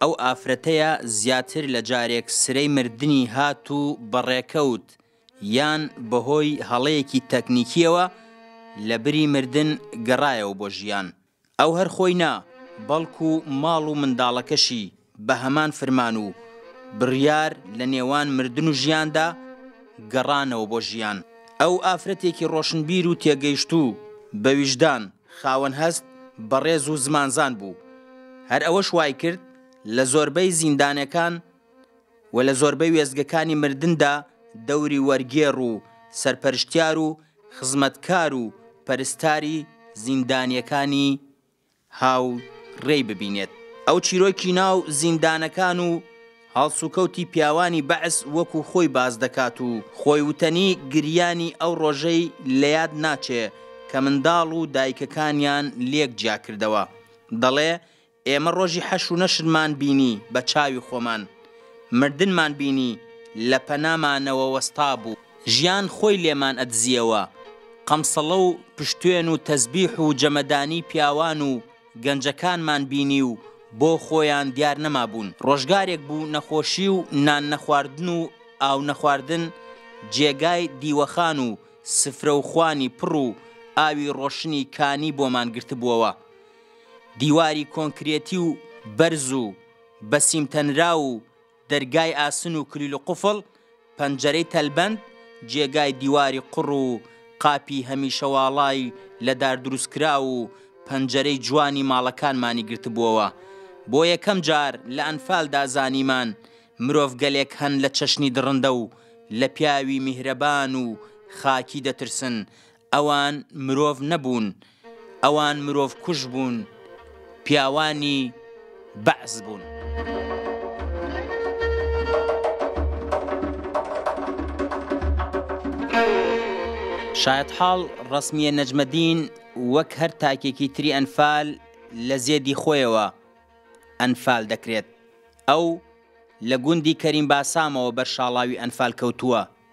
ئەو ئافرەتەیە زیاتر لە جارێک سرەی مردنی هات و بەڕێکەوت، یان بەهۆی هەڵەیەکی تەکنیکییەوە لەبری مردن گەڕایەوە بۆ ژیان. ئەو هەر خۆی نا، بەڵکو ماڵ و منداڵەکەشی بە هەمان فرمان و بڕیار لە نێوان مردن و ژیاندا گەڕانەوە بۆ ژیان. ئەو ئافرەتێکی ڕۆشنبیر و تێگەیشتوو بە ویژدان، خاوەن هەست، بەڕێز و زمانزان بوو، هەر ئەوەش وایکرد لە زۆربەی زیندانەکان و لە زۆربەی وێستگەکانی مردندا دەوری وەرگێڕ و سەرپەرشتیار و خزمەتکار و پەرستاری زیندانییەکانی هاوڕێی ببینێت. ئەو چیرۆکی ناو زیندانەکان و هەڵسوکەوتی پیاوانی بەعس وەکو خۆی باس دەکات و خۆی وتەنی گریانی ئەو ڕۆژەی لە یاد ناچێ کە منداڵ و دایکەکانیان لێک جیا کردەوە. دەڵێ ئێمە ڕۆژی حەشر و نەشرمان بینی بە چاوی خۆمان. مردنمان بینی لە پەنامانەوە وەستا بوو. ژیان خۆی لێمان ئەدزییەوە. قەمسەڵە و پشتوێن و تەزبیح و جەمەدانی پیاوان و. گەنجەکانمان بینی و بۆ خۆیان دیار نەمابوون. ڕۆژگارێک بوو نەخۆشی و نان نەخواردن و ئاو نەخواردن جێگای دیوەخان و سفرە و خوانی پڕ و ئاوی ڕۆشنی کانی بۆمان گرتبووەوە. دیواری کۆنکرێتی و بەرز و بە سیمتەنراو و دەرگای ئاسن و کلیل و قوفڵ، پەنجەرەی تەلبەند، جێگای دیواری قوڕ و قاپی هەمیشە واڵای لە دار دروستکراو و پەنجەرەی جوانی ماڵەکانمانی گرتبووەوە. بۆ یەکەم جار لە ئەنفالدا زانیمان مرۆڤگەلێک هەن لە چەشنی دڕندە و لە پیاوی میهرەبان و خاکی دەترسن، ئەوان مرۆڤ نەبوون، ئەوان مرۆڤ کوژ بوون، پیاوانی بەعس بوون. شایەتحاڵ ڕەسمیە نەجمەدین وەک هەر تاکێکی تری ئەنفال لە زێدی خۆیەوە ئەنفال دەکرێت، ئەو لە گوندی کەریم باسامەوە بەر شاڵاوی ئەنفال کەوتووە،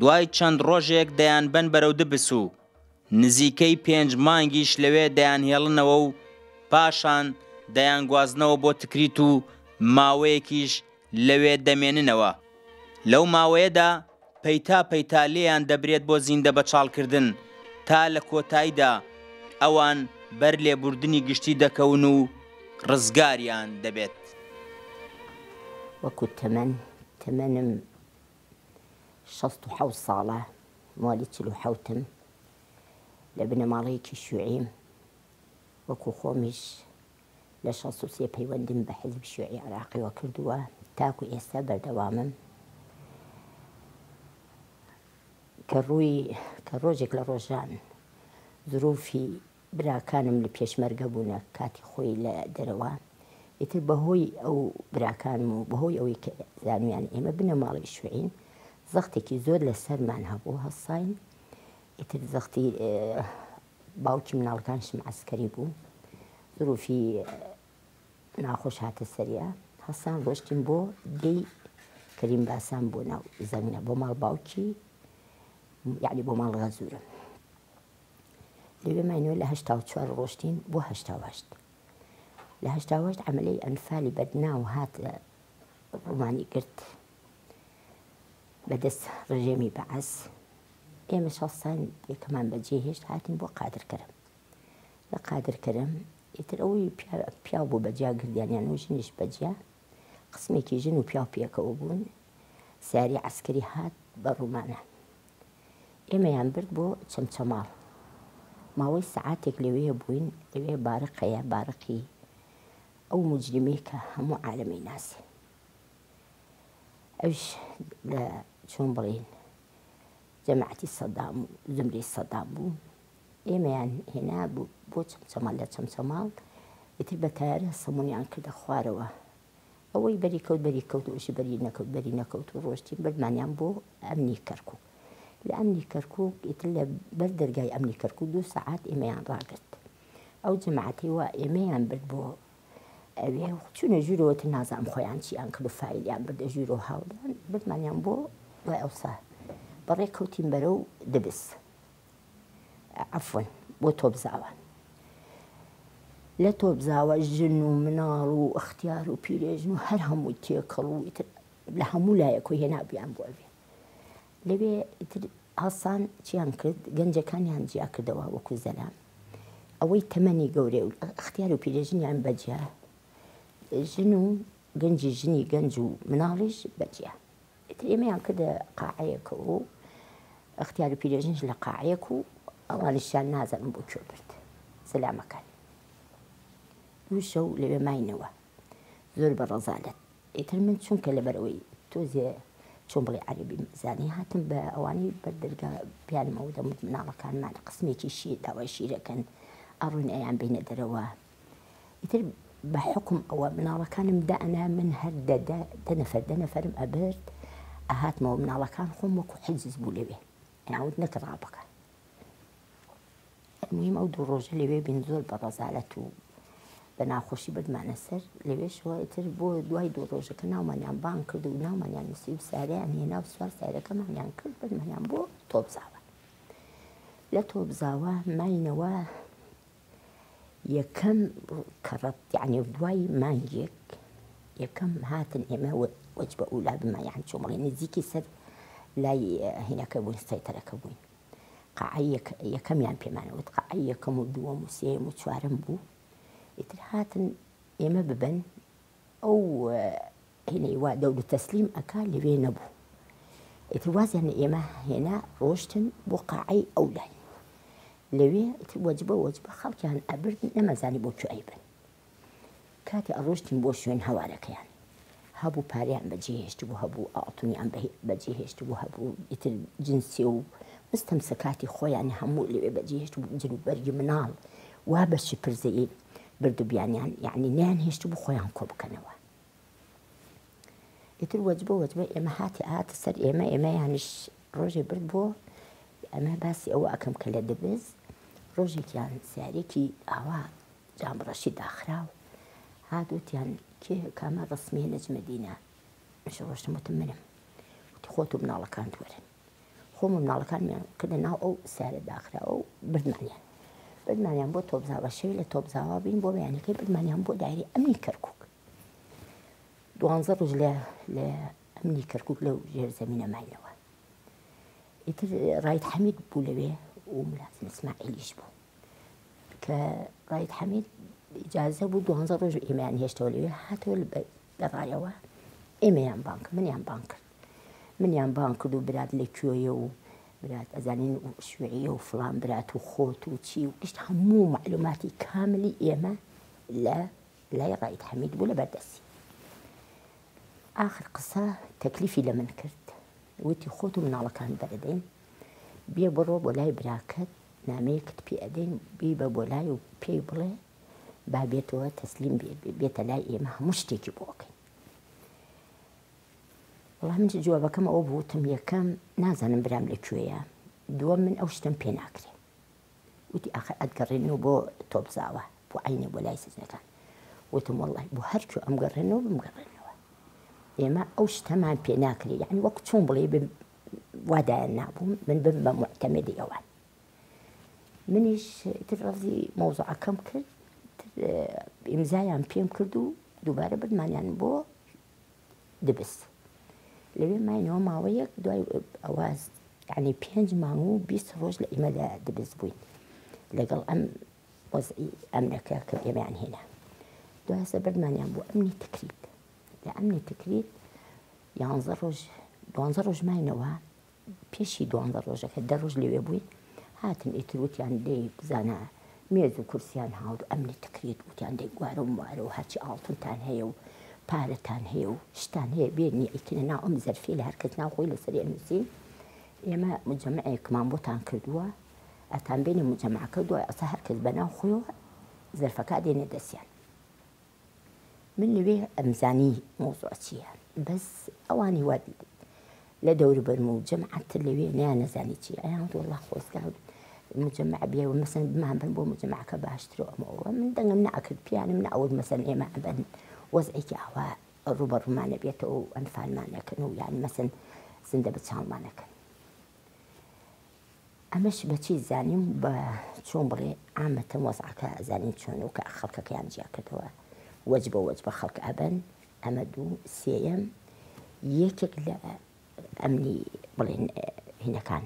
دوای چەند ڕۆژێک دەیانبەن بەرەو دبس و نزیکەی پێنج مانگیش لەوێ دەیانهێڵنەوە و پاشان دەیانگوازنەوە بۆ تکریت و ماوەیەکیش لەوێ دەمێننەوە. لەو ماوەیەدا پەیتا پەیتا لێیان دەبرێت بۆ زیندە بەچاڵکردن تا لە کۆتایدا ئەوان بەر لێبوردنی گشتی دەکەون و ڕزگاریان دەبێت. وەکو تەمەن، تەمەنم شەست و حەوت ساڵە، مۆلی چل و حەوتم، لە بنەماڵەیەکی شیوعیم، وەکو خۆمیش لە شەست و سێ پەیوەندیم بە حیزبی شیوعی عێراقیەوە کردووە، تاکو ئێستا بەردەوامم، کە ڕووی کە ڕۆژێک لە ڕۆژان زروفی براکانم لە پێشمەرگە بوونە کاتی خۆی لە دەرەوە ئیتر بەهۆی ئەو براکانم و بەهۆی ئەوەی کە زانویان ئێمە بنەماڵەی شوعین زەختێکی زۆر لە سەرمان هەبوو هەڵساین ئیتر زەختی باوکی مناڵەکانشم عسکەری بوو ظروفی ناخۆش هاتە سەریا هەڵسان ڕۆشتین بۆ دەی کەریم باسان بۆ ناو زەنگە بۆ ماڵ باوکی یعنی بۆ ماڵ غەزورم لەوێ ماینەوە لە هەشتا و چوار ڕۆشتین بۆ هەشتا و هەشت لە هەشتا و هەشت عەمەلەی ئەنفالی بەدناو هات ڕوومانی کرد بەدەست ڕژێمی بەعەس ئێمە شەستان یەکەمان بەجێ هێشت هاتین بۆ قادرکەرم لە قادرکەرم ئیتر ئەوەی پیا بۆ بەجیا گردیانیان و ژنیش بەجیا قسمێکی ژن و پیا پێکەوە بوون ساری عسکری هات بە ڕوومانە ئێمەیان برد بۆ چەمچەماڵ، ماوەی سەعاتێک لەوێ بووین، لەوێ بارق هەیە، بارقی ئەو موجریمەی کە هەموو عالەم ئەیناسی، ئەویش لە چۆن بڵێین جەماعەتی سەدام و زومرەی سەدام بوو، ئێمەیان هێنا بۆ چەمچەماڵ، لە چەمچەماڵ ئیتر بە تەیارە سەموونیان کردە خوارەوە، ئەوەی بەری کەوت بەری کەوت و ئەوشی بەری نەکەوت بەری نەکەوت و ڕۆشتین بردمانیان بۆ ئەمنی کەرکوک لە ئەمنی کەرکوک ئیتر لە بەر دەرگای ئەمنی کەرکوک دوو سەعات ئێمەیان ڕاگرت ئەو جەماعەتەی وا ئێمەیان برد بۆ ئەوێ چونە ژوورەوە تر نازانم خۆیان چیان کرد و فایلیان بردە ژوور و هاوریان بردمانیان بۆ دوای ئەوسا بەڕێ کەوتین بەرەو دبس عەفوەن بۆ تۆپزاوان لە تۆپزاوە ژن و مناڵ و ئەختیار و پیرێژن و هەر هەمووی تێکەڵ و ئیتر لە هەموو لایەکۆی هێنابیان بۆ ئەوێ لەوێ ئیتر ئاسان چیان کرد گەنجەکانیان جیا کردەوە وەکو زەلام ئەوەی تەمەنی گەورێ و اختیار و پیرێژنیان بەجیا ژن و گەنجی ژنی گەنج و مناڵیش بەجیا ئیتر ئێمەیان کردە قاعەیەکە و ئەختیار و پیرێژنیش لە قاعەیەک و ئەوانیشیان نازانم بۆ کوێ برد سەلامەکان دوو شەو لەوێ ماینەوە زۆر بە ڕەزالەت ئیتر من چونکە لەبەرەوەی تۆزێ چۆن بڵێ عەربی زانی هاتم بە ئەوانەی بەر دەرگا پیانمەوە دەمت مناڵەکانمان قسمێکی شیر داوای شیرەکەن ئەڕوون ئەیان بینە دەرەوە ئیتر بە حوکم ئەوە مناڵەکانم دائەنا من هەر دە دە دە نەفەر دە نەفەرم ئەبرد ئەهاتمەوە مناڵەکان خۆم وەکو حیجز بوو لەوێ ئەیانوت نەت ڕابکە المهم ئەو دوو ڕۆژە لەوێ بین زۆر بە ڕەزالەت و بە ناخۆشی بردمانە سەر لەوێشەوە ئیتر بۆ دوای دوو ڕۆژەکە ناومانیان بانگ کرد و ناومانیان نووسی و ساریان هێنا و سوار سایرەکەمانیان کرد بردمانیان بۆ تۆپزاوە لە تۆپزاوە ماینەوە یەکەم کەڕەت یەعنی دوای مانگێک یەکەم هاتن ئێمە وەجبە ئولا بمان یەعنی چۆن بڵێ نزیکی سەر لای هینەکە بووین سەیتەرەکە بووین قاعەی یەکەمیان پێمان وت قاعەی یەکەم و دووەم و سێم و چوارەم بوو ئیتر هاتن ئێمە ببەن ئەو هێنەی وا دەورو تەسلیم ئەکا لەوێ نەبوو ئیتر وازیان لە ئێمە هێنا ڕۆشتن بۆ قاعەی ئەو لای لەوێ ئیتر وەجبە وەجبە خەڵکیان ئەبرد نەمەزانی بۆ کوێ ئەیبەن کاتێ ئەڕۆشتن بۆ شوێن هەوارەکەیان هەبوو پارەیان بەجێهێشت بوو هەبوو ئاڵتونیان بەجێهێشت بوو هەبوو ئیتر جنسێ و مستەم سەکاتی خۆیان هەموو لەوێ بەجێهێشت بوو جل و بەرگی مناڵ وا بە شپرزەیی بردبیانیان یەعنی نەیان هێشتبوو خۆیان کۆ بکەنەوە ئیتر وەجبە وەجبە ئێمە هاتی ئاهاتە سەر ئێمە ئێمە یانیش ڕۆژێ برد بۆ ئەمە باسی ئەوە ئەکەم کە لە دەبز ڕۆژێکیان سیارێکی ئاوا جام ڕەشی داخراو هادوتیان کێ کامە ڕسمیە نەجمەدینە ڕۆشتم وتم منم وتی خۆت و مناڵەکان دوەرن خۆم و مناڵەکانمیان کردە ناو ئەو سیارە داخراوە و بردمانیان بردمانیان بۆ تۆبزاوە شەوی لە تۆبزاوا بین بۆ بەیانەکەی بردمانیان بۆ دایری ئەمنی کەرکک دوانزە ڕژ لە لە ئەمنی کەرکک لەو ژێر زەمینە ماینەوە ئیتر ڕایت حەمید بوو لەوێ و ملازم ئیسماعیلیش بوو کە ڕایت حەمید جازە بوو دوانزە ڕۆژ ئێمەیان هێشتەوە لەوێ هاتەوە گەڕایەوە ئێمەیان بانگ کرد منیان بانگ کرد منیان بانگ کرد و برات لە کوێیە و برات ئەزانین شوێعیە و فڵان برات و خۆت و چی و گشت هەموو معلوماتی کاملی ئێمە لە لای ڕایت حەمید بوو لە بەردەستی آخر قسە تەکلیفی لە من کرد وتی خۆت و مناڵەکان بەدەدەین بێ بڕۆ بۆ لای براکەت نامەیەکت پێ ئەدەین بیبە بۆ لای و پێی بڵێ با بێتەوە تەسلیم بێ بێتە لای ئێمە هەموو شتێکی بۆ ئەکەین وڵام من جوابەکەم ئەو بوتم یەکەم نازانم برام لە کوێیە دووەم من ئەو شتم پێ ناکرێ وتی ئاخر ئەتگەڕێن و بۆ تۆپزاوە بۆ عینێ بۆ لای سزنەکان وتم وڵی بۆ هەرکو ئەم گەڕێن و بمگەڕێنەوە ئێمە ئەو شتەمان پێ ناکرێ یعنی وەک چۆن بڵێ وادایان نابووم من بم بە محتەمەدی ئەوان منیش ئیتر ڕەزی مەوزوعەکەم کرد ئیمزایان پێم کرد و دووبارە بردمانیان بۆ دبست لەوێ ماینەوە ماوەیەک دوای ئەواز یعنی پێنج مانگ و بیست ڕۆژ لە ئیمە لە دبست بووین لەگەڵ ئەم وەزئی ئەمنەکە کە ئێمەیان هێنا دواسە بردمانیان بۆ ئەمنی تکریت لە ئەمنی تکریت یانزە ڕۆژ دوانزە ڕۆژماینەوە پیشی دوانزە ڕۆژەکە دە ڕۆژ لەوێ بووین هاتن ئیتر وتیان دەی بزانە مێز و کورسیان هاوت ئەمنی تکریت وتیان دەی گوارە و موارە و هەرچی ئاڵتونتان هەیە و پارەتان هەیە و شتان هەیە بێنی ئیتر ناو ئەم زەرفی لە هەرکەس ناو خۆی لەسەر ئەنووسین ئێمە مجەمعێکمان بۆتان کردووە ئەتان بێنی مجەمعەکە دوای ئەسا هەرکەس بەناو خۆیەوە زەرفەکە دێنێ دەستیان من لەوێ ئەمزانی مەوزوع چیە بەس ئەوانی وا دیبوو لە دەوروبەرم و جەمعەت لەوێ نیان نەزانی چی ئەیان واللە خۆزگە مجمع بێ و مەسەن بمان بن بۆ مجمعەکە باشتر و ئەمە ئەوە من دەنگم ناکرد پیانم نەئەورد مەسەن ئێمە ئەبەن وەزعێکی ئاوا ڕوبەڕومان نەبێتەوە و ئەنفالمان نەکەن و یان مەسەن زیندە بە چاڵمان نەکەن ئەمەش بە چی زانیم بە چۆن بڵێ عامەتەن وەزعەکە زانین چۆن و کە خەڵکەکەیان جیا کردەوە وەج بە وەج بە خەڵک ئەبەن ئەمە دوو سێەم یەکێک لە ئەمنی بڵێن هینەکان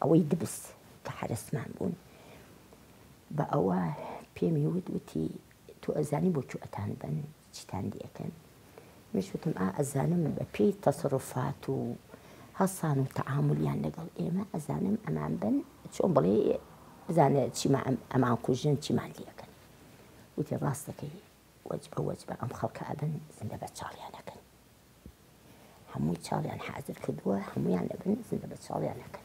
ئەوەی دبست کە حرسمان بوون بە ئەوە پێمی وت وتی تۆ ئەزانی بۆ چوەتان بن چتان لێ ئەکەن منیش وتم ئا ئەزانم بە پێی تەسەروفات و هەستان و تەعامولیان لەگەڵ ئێمە ئەزانم ئەمان بن چۆن بڵێ بزانە چیما ئەمان کوژن چیمان لێ ئەکەن وتی ڕاست دەکەی وەجبە وەجبە ئەم خەڵکە ئەبن زیندە بەچاڵیان ئەکەن هەمووی چاڵیان حازر کردووە هەموویان لە بن زندە بە چاڵیان نەکەن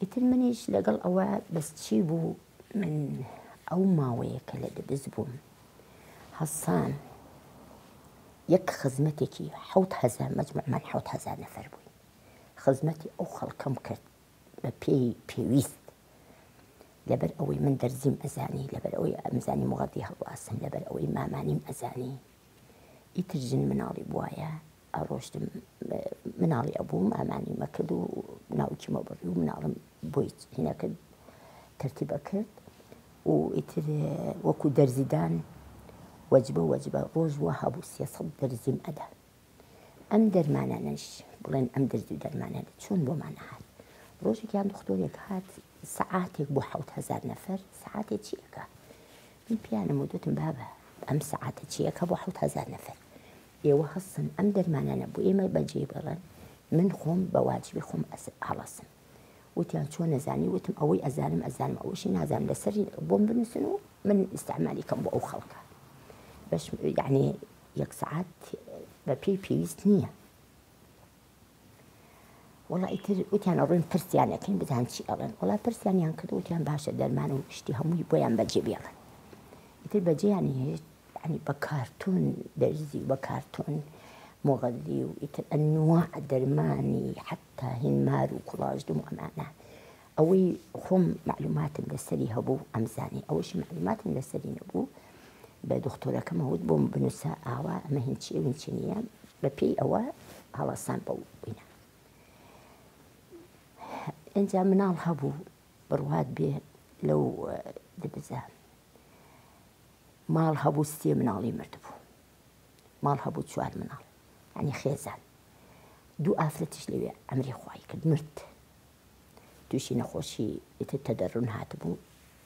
ئیتر منیش لەگەڵ ئەوە بەس چی بوو من ئەو ماوەیە کە لە دبز بووم هەسان یەک خزمەتێکی حوت هەزار مەجموعمان حوت هەزار نەفەر بووین خزمەتی ئەو خەڵکەم کرد بە پێی پێویست لەبەر ئەوەی من دەرزیم ئەزانی لەبەر ئەوەی ئەمزانی مغەدی هەڵواسم لەبەر ئەوەی مامانیم ئەزانی ئیتر ژن مناڵی بوایە ئەڕۆشتم مناڵی ئەبووم ئامانی مەکرد و ناوکیمە بڕی و مناڵم بۆی هینەکرد تەرتیبە کرد و ئیتر وەکو دەرزیدان وەجبە وەجبە ڕۆژ وە هەبوو سێسەد دەرزیم ئەدا ئەم دەرمانانەش بڵێن ئەم دەرز و دەرمانەت چۆن بۆمان هاات ڕۆژێکیان دختۆرێک هاات سەعاتێک بۆ حوت هزار نەفەر سعاتێ چیەکە من پیانم و دوتم بابە ئەم سەعاتە چیە کە بۆ حەوت هەزار نەفەر ئێوە هەڵسن ئەم دەرمانانە بۆ ئێمە بە جێ بەڵن من خۆم بە واجبی خۆم هەڵەسم وتیان چۆن نەزانی وتم ئەوەی ئەزانم ئەزانم ئەوەشی نازانم لەسەری بۆم بنووسن و من ئیسعمالی کەم بۆ ئەو خەڵکە بەش یعنی یەک سعات بە پێی پێویست نییە وەڵا ئیتر وتیان ئەڵێن پرسیان ئەکەین بزان چی ئەڵێن وەڵا پرسیانیان کرد وتیان باشە دەرمان و شتی هەمووی بۆیان بەجێ بێڵن ئیتر بەجێیان هێشت عنی بە کارتون دەرزی و بە کارتون مغذی و ئیتر ئەنواع دەرمانی حتا هین مار و کوڵاژدم و ئەمانە ئەوەی خۆم مەعلوماتم لەسەری هەبوو ئەمزانی ئەوەشی مەعلوماتم لەسەری نەبوو بە دختۆرەکەمە وت بۆم بنووسە ئاوا ئەمە هینچی ونچی نییە بە پێی ئەوە هەڵەسان بە وینە ئەجا مناڵ هەبوو بڕوات بێ لەو دبزە ماڵ هەبوو سێ مناڵی مردبوو ماڵ هەبوو چوار مناڵ ئەنی خێزان دوو ئافرەتش لەوێ ئەمری خی کرد مرد تووشی نەخۆشی ئیتر تەدەرون هاتبوو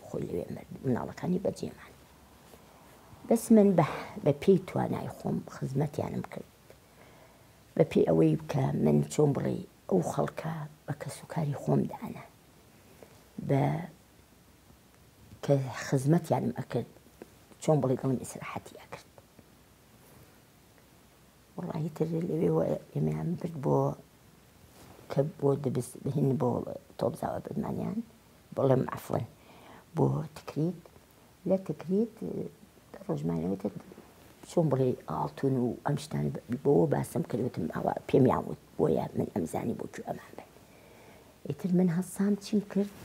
خۆی لەوێ مرد مناڵەکانی بەجێمان بەس من بە بە پێی توانای خۆم خزمەتیانم کرد بە پێی ئەوەی کە من چۆن بڵێ ئەو خەڵکە بە کەسوکاری خۆم دانا بە کە خزمەتیانم ئەکرد چۆن بڵێ دڵم ئیسراحەتی ئەکرد وەڵاهی تر لەوێوە ئێمەیان برد بۆ کە بۆ دبس هین بۆ تۆپزاوە بردمانیان بەڵێم عەفوەن بۆ تکریت لە تکریت دە ڕۆژمانەوە تر چۆن بڵێ ئاڵتون و ئەم شتان بەوە باسم کردوتم ئەوە پێم یاوت بۆیە من ئەمزانی بۆ ئەمان بێت ئیتر من هەستام چیم کرد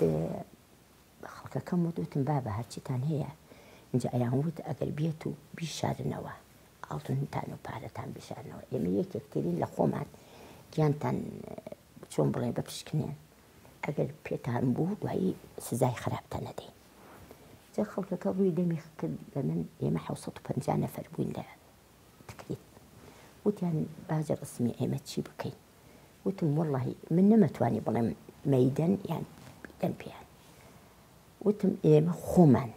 بە خەڵکەکەم وت وتم بابە هەرچیتان هەیە ئینجا ئەیان وت ئەگەر بێت و بیشارنەوە ئاڵتونتان و پارەتان بیشارنەوە ئێمە یەکێکترین لە خۆمان گیانتان چۆن بڵێ بپشکنێن ئەگەر پێتان بوو دوایی سزای خراپتان نەدەین جا خەڵکەکە ڕووی دەمی کرد بە من ئێمە 650 نەفەر بووین لە تکریت وتیان باجە ڕسمی ئێمە چی بکەین وتم وەڵڵاهی من نەمەتوانی بڵێم مەیدەن یان بیدەن پێیان وتم ئێمە خۆمان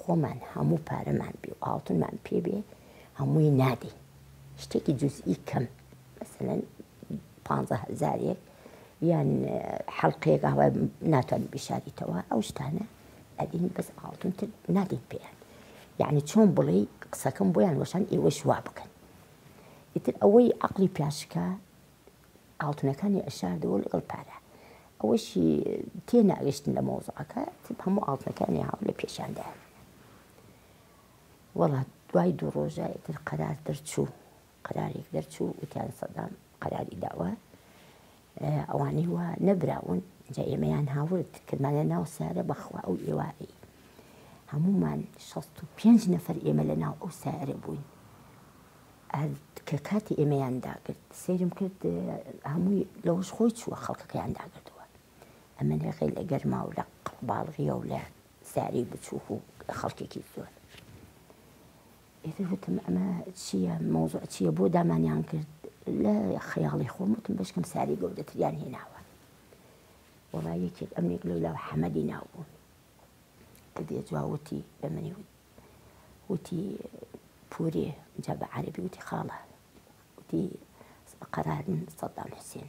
خۆمان هەموو پارەمان بێ و ئاڵتونمان پێ بێ هەمووی نادەین شتێکی جزئی کەم مەسەن پ هزارێک یان حەڵقەیەک ئاوا ناتوانین بشاریتەوە ئەو شتانە ئەدین بەس ئاڵتونتر نادەین پێیان یعنی چۆن بڵێ قسەکەم بۆیان وەشان ئێوە شوا بکەن ئیتر ئەوەی عەقڵی پیاشکا ئاڵتونەکانی ئەشاردەوە لەگەڵ پارە ئەوەشی تێ ناگەشتن لە مۆزعەکە هەموو ئاڵتنەکانی هاو لە پێشاندا وەڵا دوای دوو ڕۆژە ئیتر قەرار دەرچوو قەرارێک دەرچوو وتیان سەدام قەراری داوە ئەوانەی وا نەبراون ئینجا ئێمەیان هاورد کردمانە ناو سارە بەخوا ئەو ئێوارەی هەمومان شەست و پێنج نەفەر ئێمە لە ناو ئەو سارە بووین کە کاتی ئێمەیان داگرت سێرم کرد هەمووی لەوەش خۆی چووە خەڵکەکەیان داگرتووە ئەمە نرخی لە گەرما و لە قڵباڵغیە و لە ساری بچووک و خەڵکێکی زۆر ئیتر وتم ئەمە چییە مەوزوع چییە بۆ دامانیان کرد لە خەیاڵی خۆم وتم بەشکم ساری گەورەتریان هێناوە وەڵا یەکێک ئەمێک لەو لاو حەمەدی ناوبوون دەێ جوواوتی بە منی وت وتی پورێ جا بە عەربی وتی خاڵە وتی قەرارن سەدام حوسێن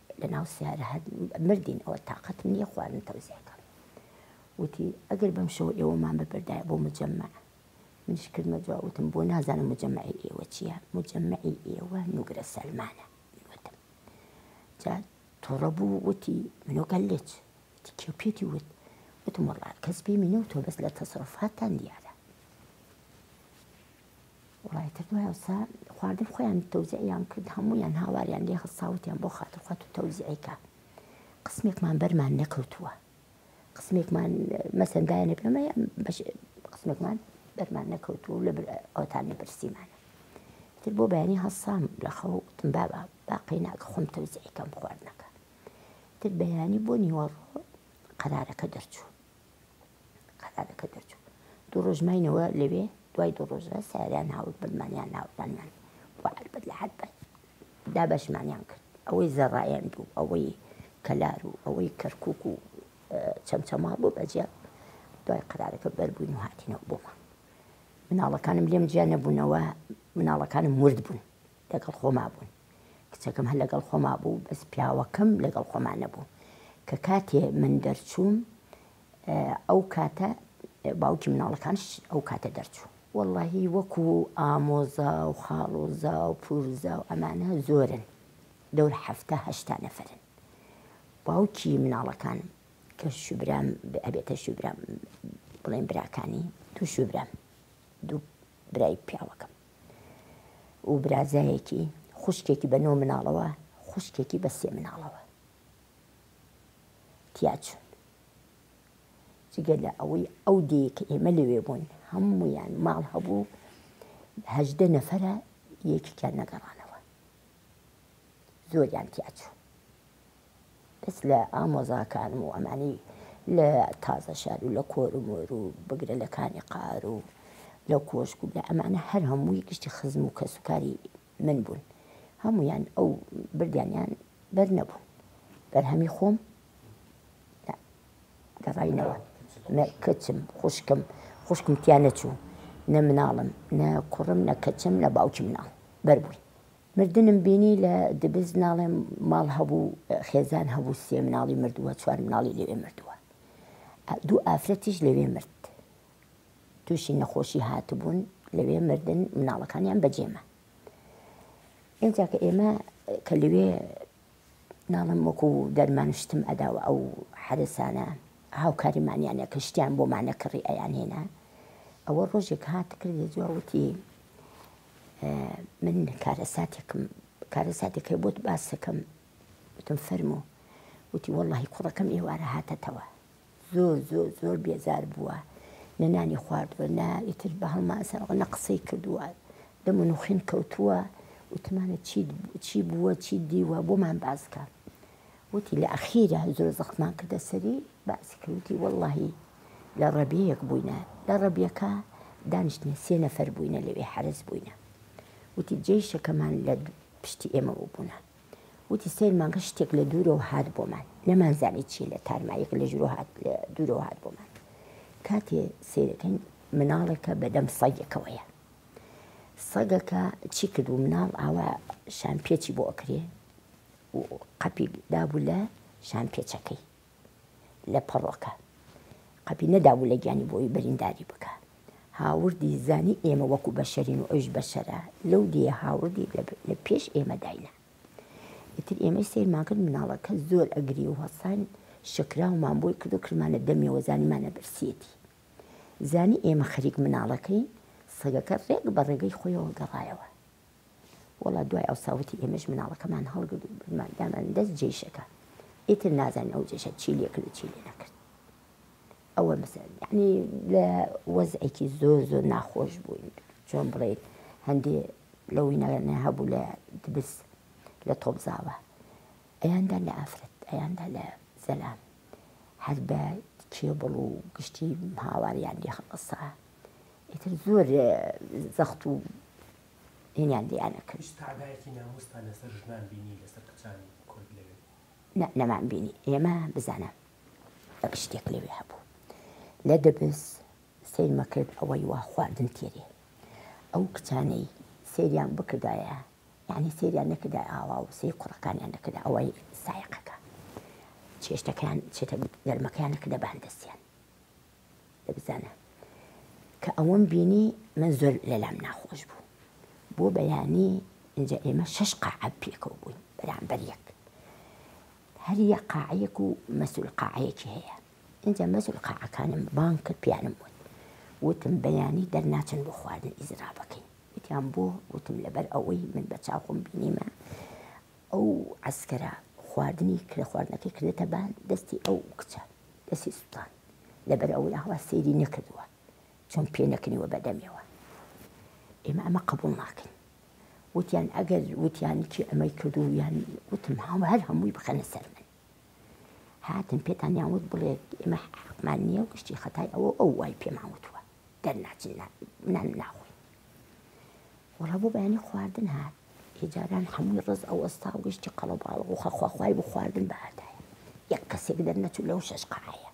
لەناو سەیارە هەر مردین ئەوە تاقەتم نییە خواردن تەوزێ کەم وتی ئەگەر بەم شەوە ئێوەمان ببردایە بۆ مجەممە منیش کردمە جواب وتم بۆ نازانم مجەممەعی ئێوە چییە مجەممەعی ئێوە نوگرە سەلمانە وتم جا توڕە بوو وتی منۆ گەلێچ وتی کێ پێتی وت وتم وەڵا کەس پێمی نەوتۆ بەس لە تەسەڕفاتان دیارە وەڵای تر دوای ئەوسا خواردن خۆیان تەوزیعیان کرد هەموویان هاواریان لێ هەستا وتیان بۆ خاتر خۆت و تەوزیعیکە قسمێکمان بەرمان نەکەوتووە قسمێکمان مەسەندایانە پێمە قسمێکمان بەرمان نەکەوتوو لە ئەوتانی برسیمانە تر بۆ بەیانی هەستان لە خەوتم بابا باقی ناکە خۆم تەوزیعیکەم خواردنەکە تر بەیانی بۆ نیوەڕۆ قەرارەکە دەرچوو قەرارەکە دەرچوو. دوو ڕۆژ ماینەوە لەوێ، دوای دوو ڕۆژە سەیارەیان هاورد بەمانیان ناوەکانمان بۆ عەربەت لە حەربە دا بەشمانیان کرد، ئەوەی زەڕایەند و ئەوەی کەلار و ئەوەی کەرکووک و چەمچەماڵ بوو بەجێ دوای قەرارەکە بەربووین و هاتینەوە بۆمان. مناڵەکانم لێم جیا نەبوونەوە، مناڵەکانم ورد بوون لەگەڵ خۆما بوون کچەکەم هەر لەگەڵ خۆما بوو بەس پیاوەکەم لەگەڵ خۆما نەبوو کە کاتێ من دەرچووم ئەو کاتە باوکی مناڵەکانش ئەو کاتە دەرچوو واللهی وەکو ئامۆزا و خاڵۆزا و پورزا و ئەمانە زۆرن دەور حەفتا هەشتا نەفرن باوکی مناڵەکانم کە شوبرام ئەبێتە شوبرام بڵێن براکانی دوو شوبرام دوو برای پیاوەکەم و برازایەکی، خوشکێکی بە نۆ مناڵەوە، خوشکێکی بە سێ مناڵەوە تیا چوون. جگە لە ئەوەی ئەو دێیە کە ئێمە لەوێ بوون هەموویان ماڵ هەبوو هەژدە نەفرە یەکێکیان نەگەڕانەوە زۆریان تیا چوو. بەس لە ئامۆزاکانم و ئەمانی لە تازە شار و لە کۆر و مۆر و بگرە لە کانی قار و لە کۆشک و لە ئەمانە هەر هەمووی گشتی خزم و کەس و کاری من بوون هەمویان ئەو بردیانیان بەر نەبوون بەرهەمی خۆم گەڕینەوە کچم خوشکم خوشکم تیا نەچوو نە مناڵم نە کوڕم نە کەچم نە باوکی مناڵ بەربووی مردنم بینی لە دبس ناڵێم ماڵ هەبوو خێزان هەبوو سێ مناڵی مردووە چوار مناڵی لەوێ مردووە دوو ئافرەتیش لەوێ مرد تووشی نەخۆشی هاتبوون لەوێ مردن مناڵەکانیان بەجێمە ئێجا کە ئێمە کە لەوێ ناڵم وەکو دەرمان شتم ئەداوە ئەو حەرسانە هاوکاریمانیانە کە شتیان بۆمانە کڕی ئەیان هێنا ئەوە ڕۆژێک هات کردێ جووتی من کارەساتێکم کارەساتێک هەیە بۆت باس دەکەم وتم فەرموو وتی وەڵی کوڕەکەم ئێوارە هاتەتەوە زۆر زۆر زۆر بێزار بووە نە نانی خواردووە نە ئیتر بە هەڵماسەوە نە قسەی کردووە دەمە نوخین کەوتووە وتمانە چی بووە چی دیوە بۆمان باسکە وتی لە ئەخیرا زۆر زەختمان کردە سەری باسی کرد وتی وەڵاهی لە ڕەبیەک بووینە لە ڕەبیەکە دانیشتنە سێ نەفەر بووینە لەوێ حەرەس بووینە وتی جێیشەکەمان لە پشتی ئێمە بووبوونە وتی سەیرمان کە شتێک لە دوورەوە هات بۆمان نەمانزانی چی لە تارمایەک لە ژورۆ هات لە دوورەوە هات بۆمان کاتێ سیرەکەین مناڵێکە بەدەم سەگێکەوەیە سەگەکە چی کردو مناڵ ئاوا شان پێچی بۆ ئەکرێ و قەپی دابوو لە شان پێچەکەی لە پەڕۆکە قەپی نەدابوو لە گیانی بۆی بەرینداری بکە هاوردی زانی ئێمە وەکو بەشەرین و ئەوش بەشەرە لەو دیە هاوردی لە پێش ئێمە داینا ئیتر ئێمەی سیرمان کرد مناڵەکە زۆر ئەگری و هەسان شکراومان بۆی کرد و کرمانە دەمیەوە زانیمانە برسیەتی زانی ئێمە خەریک مناڵەکەی سەگەکە ڕێک بە ڕێگەی خۆیەوە گەڕایەوە وەڵا دوای ئەوساوتی ئێمەش مناڵەکەمان هەڵگرد و بردمان دامان دەست جێشەکە ئیتر نازانین ئەو جێشە چی لێ کرد چی لێ نەکرد ئەوە مەسەر یعنی لە وەزعێکی زۆر زۆر ناخۆش بووین چۆن بڵێیت هەندێ لەوی نەگەنە هەبوو لە دبس لە تۆبزاوە ئەیاندا لە ئافرەت ئەیاندا لە زەلام هەر بە کێبڵ و گشتی هاواریان لێ خەڵسا ئیتر زۆر زەخت و هینیان لێیانە کرد. هیچ تەعدایەکی ناموستان لەسەر ژنان بینی لەسەر کچانی کورد لەوێ؟ نا نەمان بینی ئێمە بزانە ئەک شتێک لەوێ هەبوو لە دەبس سەیرمە کرد ئەوەی وا خواردن تێرێ ئەو کچانەی سەیریان بکردایە یعنی سەیریان نەکردای ئاوا و سەی کوڕەکانیان نەکردا ئەوەی سایقەکە چێشتەکان چێتە گەرمەکەیان نەکردە باندەسیان بزانە کە ئەوەم بینی من زۆر لەلام ناخۆش بوو بۆ بەیانی اینجا ئێمە شش قاعەت پێکەوە بووین بەرامبەر یەک هەریە قاعەیەک و مەسول قاعەیەکی هەیە اینجا مەسول قاعەکانم بان کرد پیانم وت وتم بەیانی دەرناچن بۆ خواردن ئیزرا بکەین وتیان بۆ وتم لەبەر ئەوەی من بە چاخم بینیمە ئەو عسکەرە خواردنی کرە خواردنەکەی کردێتە بان دەستی ئەو کچە دەسی سوتاند لەبەر ئەوەی ئاوا سەیری نەکردووە چۆن پێ نەکەنیوە بەدەمیەوە ئێمە ئەمە قبول ناکەین وتیان ئەگەر وتیان چی ئەمەی کردو یان وتم هەم هەر هەمووی بخەنە سەر من هاتن پێتان یاوت بڵێ ئێمە حقمان نییە گشتی خەتای ئەوە ئەو وای پێمان وتووە دەرناچین نان ناخۆین وەڵا بۆ بەیانی خواردن هات هێجاران هەمووی ڕز ئەوەستا و گشتی قەڵەباڵ و خەخواخوای بۆ خواردن بەهادایە یەک کەسێک دەرنەچوو لەو شەش قەعەیە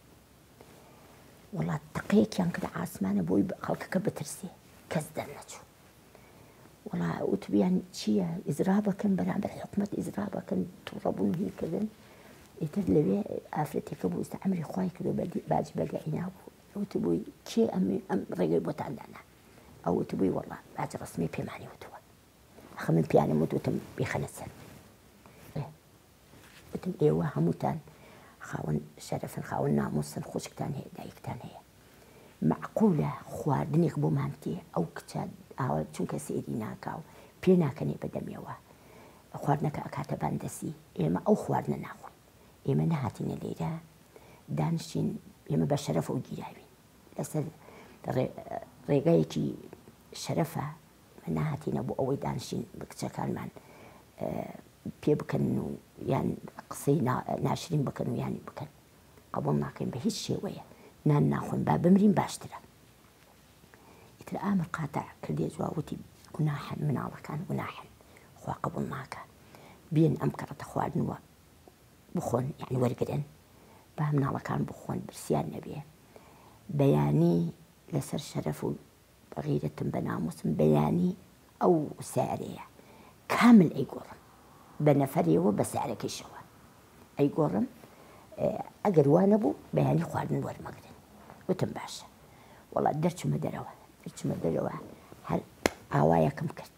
وڵات تەقەیەکیان کە ئاسمانە بۆی خەڵکەکە بترسێ کەس دەرنەچوو وڵا وتبیان چییە ئیزرا بەکەن بەرامبەر حکوومەت ئیزرا بەکەن توڕەبوون هیکردن ئیتر لەوێ ئافرەتێکە بوو ئستا ئەمری خی کردو باج بەگەینا بوو وتبووی کێ ئەم ئەم ڕێگەی بۆتان دانا ئەو وتبووی وەڵا باج ڕسمی پێمانی وتووە ئەخە من پیانم وت وتم بیخەنە سەر وتم ئێوە هەمووتان خاون شەرفن خاون نامۆسن خوشکتان هەیە دایکتان هەیە معقولە خواردنێک بۆمان تێ ئەو کچە ئاوە چونکە سێری ناکاو پێ ناکەنێ بەدەمێەوە خواردنەکە ئەکاتە باندەسی ئێمە ئەو خواردنە ناخۆین ئێمە نەهاتینە لێرە دانشین ئێمە بە شەرەف و گیراوین لەسەر ڕێگایەکی شەرەفە نەهاتینە بۆ ئەوەی دانشین بە کچەکانمان پێ بکەن و یان قسەی ناشرین بکەن و یانی بکەن قبول ناکەین بە هیچ شێوەیە نان ناخۆن با بمرین باشترە ئیتر ئامر قاتە کردێ جوواوتی گوناحن مناڵەکان گوناحن خوا قبول ناکە بێن ئەم کەڕەتە خواردنەوە بخۆن یانی وەرگرن با مناڵەکان بخۆن برسیان نەبێ بەیانی لەسەر شەرەف و بەغیرەتم بە ناموسم بەیانی ئەو سارەیە کامل ئەی گۆڕم بە نەفەرەوە بە سارەکەیشەوە ئەی گۆڕم ئەگەر وانە بوو بەیانی خواردن وەرمەگرن وتم باشە وڵات دەرچمە دەرەوە دەرچمە دەرەوە هەر ئاوایەکم کرد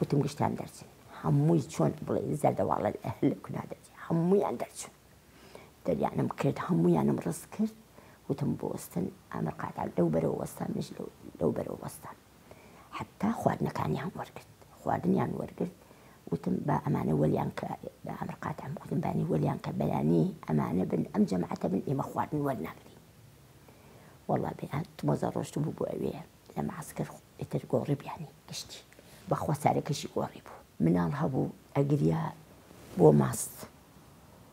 وتم گشتان دەرچن هەمووی چۆن بڵێ زەردەواڵە لە کونا دەرچن هەموویان دەرچن دەریانم کرد هەموویانم ڕست کرد وتم بۆستن ئەمر قادار لەو بەرەوە وەستان مش لەو بەرەوە وەستان حتا خواردنەکانیان وەرگرت خواردنیان وەرگرت وتم با ئەمانە وەلیان کە بە ئەمر قاتام وتم بانی وەلیان کە بەیانی ئەمانە بن ئەم جەماعەتە بن ئێمە خواردن وەرناگرین والله بێ تمۆزە ڕۆشت بوو بۆ ئەوێ لە معسکر ئیتر گۆڕیبیانی گشتی بەخوا سارەکەشی گۆڕی بوو مناڵ هەبوو ئەگریا بۆ ماست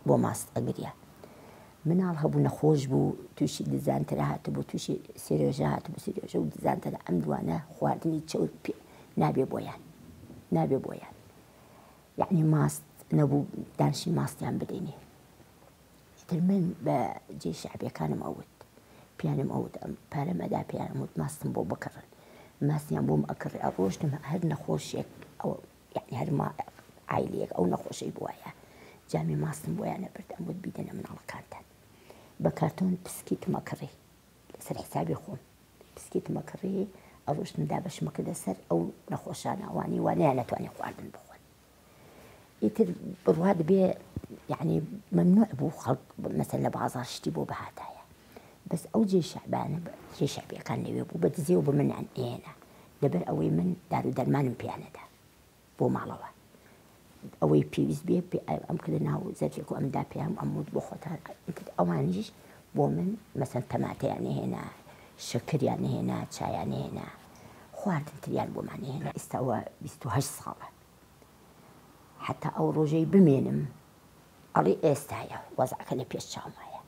بۆ ماست ئەگریا مناڵ هەبوو نەخۆش بوو تووشی دزانترە هاتبوو تووشی سێرێژە هاتبوو سێرێژە و دزانترە ئەم دوانە خواردنی چەور پێ نابێ بۆیان نابێ بۆیان یعنی ماست نەبوو دانشی ماستیان بدەینێ ئیتر من بە جێی شەعبیەکانم ئەوت پیانم ئەوت پارەم ئەدا پیانم وت ماستم بۆ بکڕن ماستیان بۆم ئەکڕێ ئەڕۆشتم هەر نەخۆشێک ئەو یعنی هەرما عیلەک ئەو نەخۆشەی بواە جامی ماستم بۆیان نەبرد ئەم وت بیدەنە مناڵەکانتان بە کارتۆن پسکیتمە کڕی لەسەر حسابی خۆم پسکیتمە کڕی ئەڕۆشتم دابەشمە کردە سەر ئەو نەخۆشانە ئەوانی وانیان نەتوانانی خواردن بخۆن ئیتر بڕوا دەبێ یعنی ممنوع بوو خەڵک مەسەن لە بازار شتی بۆ بهاتایە بەس ئەو جێ شعبانە جێ شعبیەکان لەوێ بوو بە دزێ و بە منیان ئێنا لەبەر ئەوەی من دار و دەرمانم پیانەدا بۆ ماڵەوە ئەوەی پێویست بێ ئەم کردە ناو زەرفێک و ئەمدا پێیان ئەمود بۆ خۆتان ئیتر ئەوانیش بۆ من مەسەن تەماتەیان نەهێنا شەکریان نەهێنا چایان نەهێنا خواردن تریان بۆمان نەهێنا ئیستا ئەوە بیست و هەشت ساڵە حەتا ئەو ڕۆژەی بمێنم ئەڵی ئێستایە وەزعەکە لە پێش چاومایە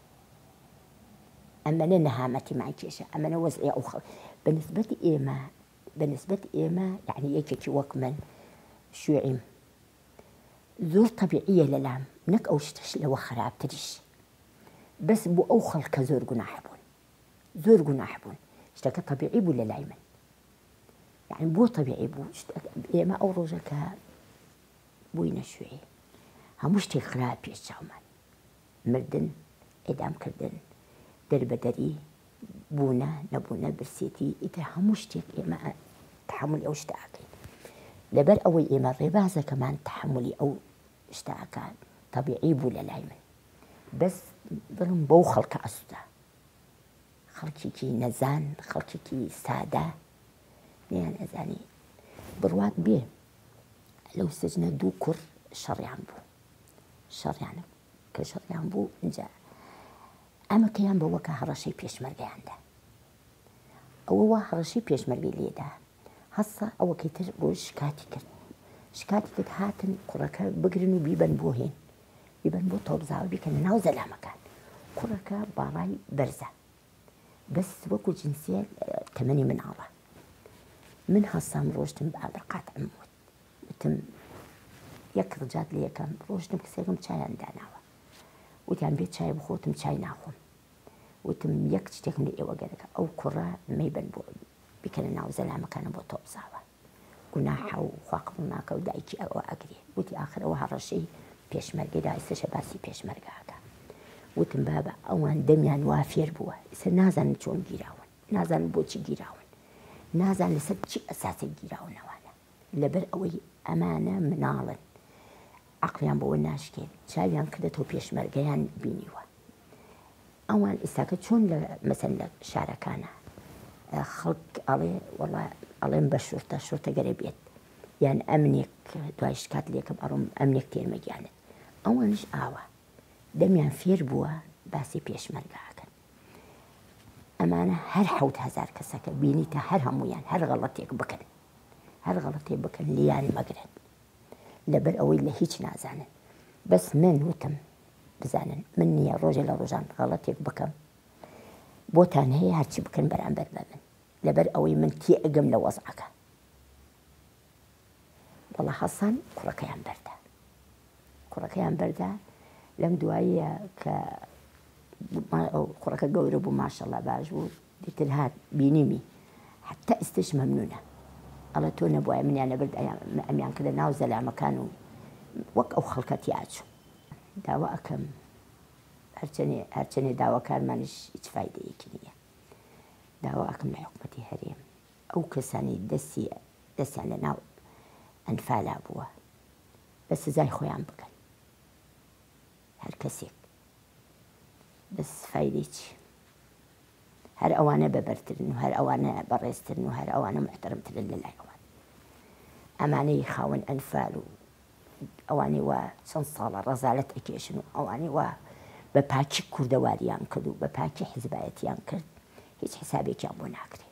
ئەمەە نەهامەتیمان کێشە ئەمەە وەزعی ئەو خەڵ بەنسبەت ئێمە بەنسبەت ئێمە یعنی یەکێکی وەک من شوێعیم زۆر طبیعیە لەلام نەک ئەو شتش لەوە خراپتریش بەس بۆ ئەو خەڵکە زۆر گوناح بوون زۆر گوناح بوون شتەکە طبیعی بوو لە لای من یعنی بۆ طبیعی بوو ئێمە ئەو ڕۆژەکە بووی نەشوێ هەموو شتێک خراپ پێش چاومان مردن ئێدامکردن دەربەدەری بوونە نەبوونە برسێتی ئیتر هەموو شتێک ئێمە تحملی ئەو شتاکەین لەبەر ئەوەی ئێمە ڕێبازەکەمان تحملی ئەو شتاکە تەبیعی بوو لە لای من بەس دڵم بەو خەڵکە ئەسووتا خەڵکێکی نەزان خەڵکێکی سادە نەیان ئەزانی بڕوات بێ لەو سجنە دوو کوڕ شەڕیان بوو شەڕیان کە شەڕیان بوو جا ئەمەکەیان بەوەکە هەڕەشەی پێشمەرگەیاندا ئەوە وا هەڕەشەی پێشمەرگەی لێدا هەستا ئەوەکەی تر بۆ شکاتی کرد شکاتی کرد هاتن کوڕەکە بگرن و بیبن بۆ هێن بیبن بۆ تۆبزاوە بیکەنە ناو زەلامەکان کوڕەکە باڕای بەرزە بەس وەکو جنسیە تەمەنی مناڵە من هەستام ڕۆشتم بە ئابرقات ئەم وت وتم یەک ڕجات لە یەکەم ڕۆشتم کەسێکم چایان داناوە وتیان بێت چای بخۆتم چای ناخۆم وتم یەک شتێکم لە ئێوە گەرەکە ئەو کوڕە مەیبەن بۆ بیکەنە ناو زەلامەکانە بۆ تۆپ زاوە گوناحە و خوا قبوڵ ناکە و دایکی ئەوە ئەگرێ وتی ئاخر ئەوە هەڕەشەی پێشمەرگەی دا ئیسەشە باسی پێشمەرگە ئەکا وتم بابە ئەوان دەمیان وا فێر بووە ئیسە نازانن چۆن گیراون نازانن بۆچی گیراون نازان لەسەر چی ئەساسێک گیراونەوانە لەبەر ئەوەی ئەمانە مناڵن عەقڵیان بۆوە ناشکێ چاویان کردەتەوە پێشمەرگەیان بینیوە ئەوان ئیستاکە چۆن لە مەسەن لە شارەکانە خەڵک ئەڵێ وڵا ئەڵێن بە شورتە شورتە گەرە بێت یان ئەمنێک دوای شکات لێکم ئەڕم ئەمنێک تێرمەگیانێت ئەوانش ئاوە دەمیان فێر بووە باسی پێشمەرگاکەن ئەمانە هەر حوت هزار کەسەکە بینیتە هەر هەمویان هەر غەڵەتێک بکەن هەر غەڵەتێ بکەن لیان مەگرن لەبەر ئەوەی لە هیچ نازانن بەس من وتم بزانن من نییە ڕۆژێ لە ڕۆژان غەڵەتێک بکەم بۆتان هەیە هەرچی بکەن بەرامبەر بە من لەبەر ئەوەی من تێ ئەگەم لە وەزعەکە وەڵا هەڵسان کوڕەکەیان بەردا کوڕەکەیان بەردا لەم دواییە کە کوڕەکە گەورە بوو ماشەڵا باش بوو ئیتر هات بینیمی حەتا ئیستەش مەمنونە ئەڵێ تۆ نەبوایە منیان ئەبرد ئەمیان کردە ناو زەلامەکان و وەک ئەو خەڵکە تیاچوم داوا ئەکەم هەرچەنێ هەرچەنێ داواکارمانش هیچ فایدەیەکی نییە داوا ئەکەم لە حکومەتی هەرێم ئەو کەسانی دەستی دەستیان لە ناو ئەنفالا بووە بە سزای خۆیان بکەن هەر کەسێک بەس فایدەی چی هەر ئەوانە بە بەرترن و هەر ئەوانە بە ڕێزترن و هەر ئەوانە محتەرەم ترن لە لای ئەوان ئەمانەی خاوەن ئەنفال و ئەوانەی وا چەند ساڵە ڕەزالەت ئەکێشن و ئەوانەی وا بە پاکی کوردەواریان کرد و بە پاکی حیزبایەتیان کرد هیچ حیسابێکیان بۆ ناکرێت.